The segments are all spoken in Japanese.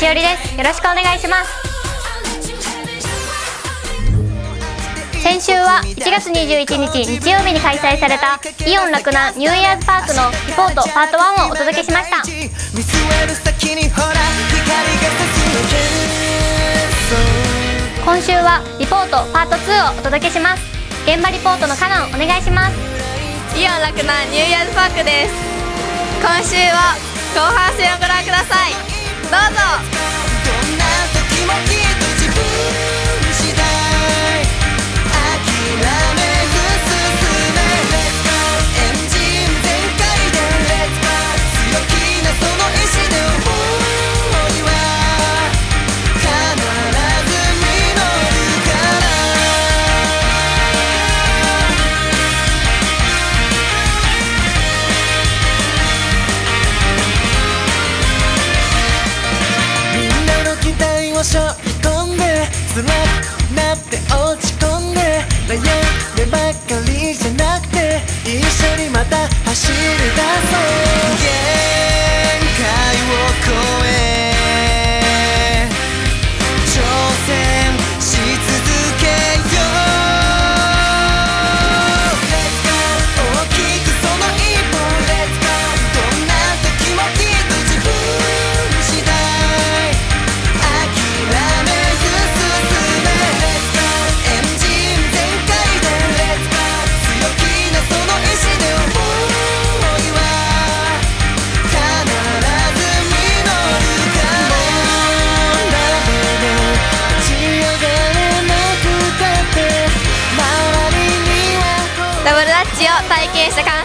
しおりですよろしくお願いします。先週は1月21日日曜日に開催されたイオン洛南ニューイヤーズパークのリポートパート1をお届けしました。今週はリポートパート2をお届けします。現場リポートのカナンお願いします。イオン洛南ニューイヤーズパークです。今週は後半戦をご覧ください。どうぞ。を背負い込んで辛くなって落ち込んでだよ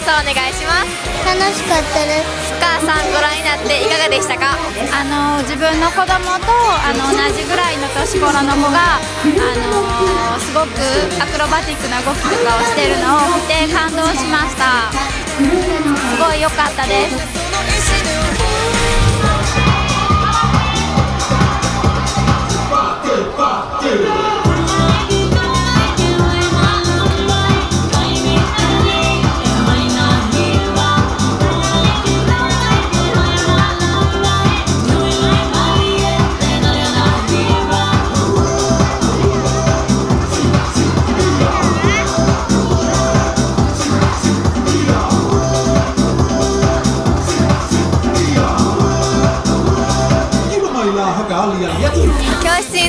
しかったです。お母さんご覧になっていかがでしたか？あの自分の子供とあの同じぐらいの年頃の子があのすごくアクロバティックな動きとかをしてるのを見て感動しました。すごい良かったです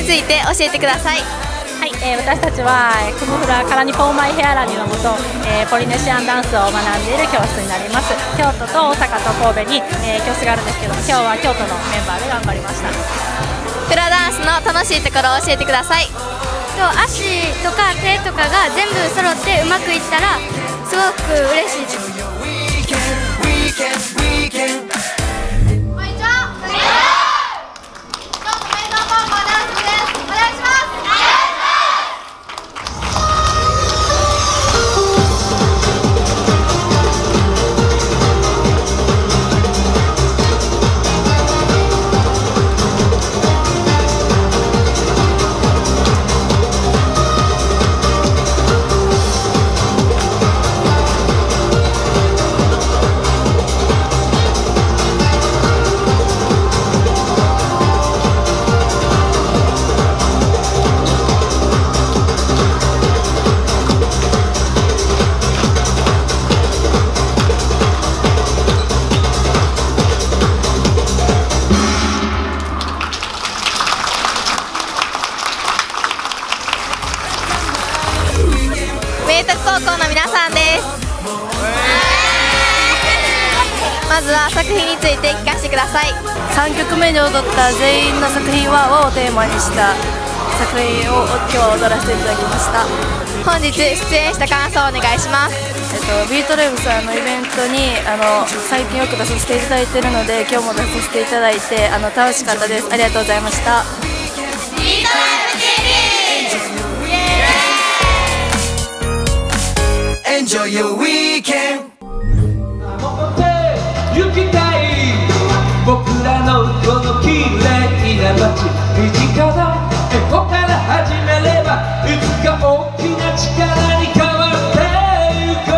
ついて教えてください。はい、えー、私たちはクムフラカラニポーマイヘアラニのもと、えー、ポリネシアンダンスを学んでいる教室になります。京都と大阪と神戸に、えー、教室があるんですけど今日は京都のメンバーで頑張りました。フラダンスの楽しいところを教えてください。足とか手とかが全部揃ってうまくいったらすごく嬉しいですまずは作品について聞かせてください。3曲目に踊った全員の作品は和をテーマにした作品を今日は踊らせていただきました。本日出演した感想をお願いします。えっと、ビートレブさんのイベントにあの最近よく出させていただいているので今日も出させていただいてあの楽しかったです。ありがとうございました。ビートレブ TV Enjoy your weekend 行きたい僕らのこの綺麗な街身近なここから始めればいつか大きな力に変わってゆく。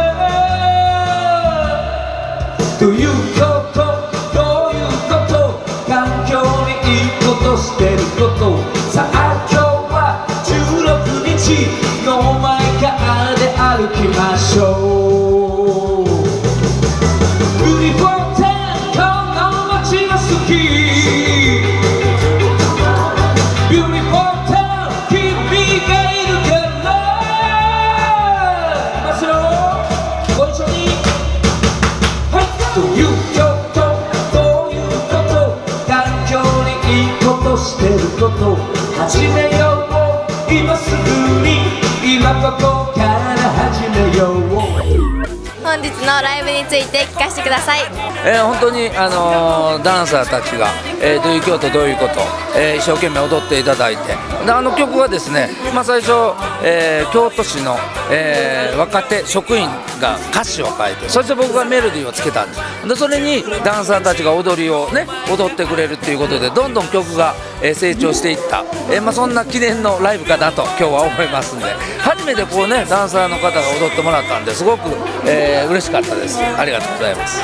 ということどういうこと環境にいいことしてること。さあ今日は16日の前からで歩きましょう。そういうことそういうこと環境にいいことしてること始めよう。今すぐに今ここから始めよう。本日のライブについて聞かせてください、えー、本当に、あのー、ダンサーたちが、えー、どういう京都どういうこと、えー、一生懸命踊っていただいて。あの曲はですね、まあ、最初、えー、京都市のえー若手職員が歌詞を書いてそして僕がメロディーをつけたんです。でそれにダンサーたちが踊りをね踊ってくれるっていうことでどんどん曲が、えー成長していった、えーまあ、そんな記念のライブかなと今日は思いますんで。初めてこうねダンサーの方が踊ってもらったんですごく、えー嬉しかったです。ありがとうございます。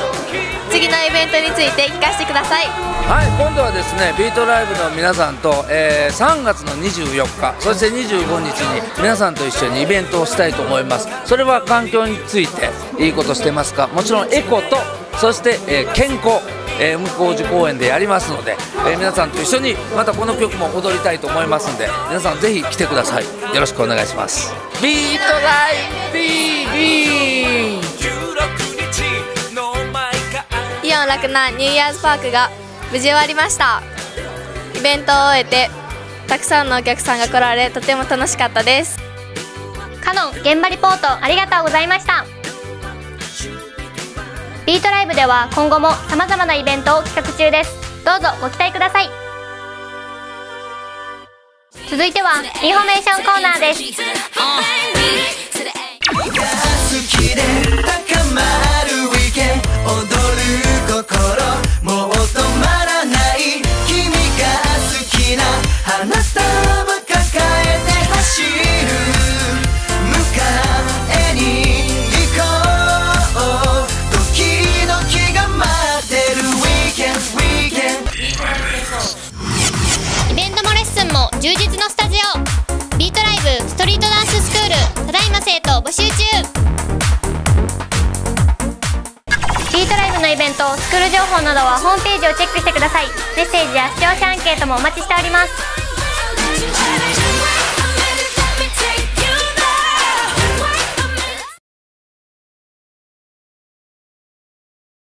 次のイベントについて聞かせてください。はい今度はですねビートライブの皆さんと、えー3月の24日そして25日に皆さんと一緒にイベントをしたいと思います。それは環境についていいことしてますか？もちろんエコとそして、えー健康。えー向寺公園でやりますので、えー皆さんと一緒にまたこの曲も踊りたいと思いますんで皆さんぜひ来てください。よろしくお願いします。ビートライブ TV イオンラクナニューイヤーズパークが無事終わりました。イベントを終えてたくさんのお客さんが来られとても楽しかったですカノン現場リポートありがとうございました。ビートライブでは今後も様々なイベントを企画中です。どうぞご期待ください。続いてはインフォメーションコーナーです。好きで高まるウィケン。踊る心もトスクール情報などはホームページをチェックしてください。メッセージや視聴者アンケートもお待ちしております。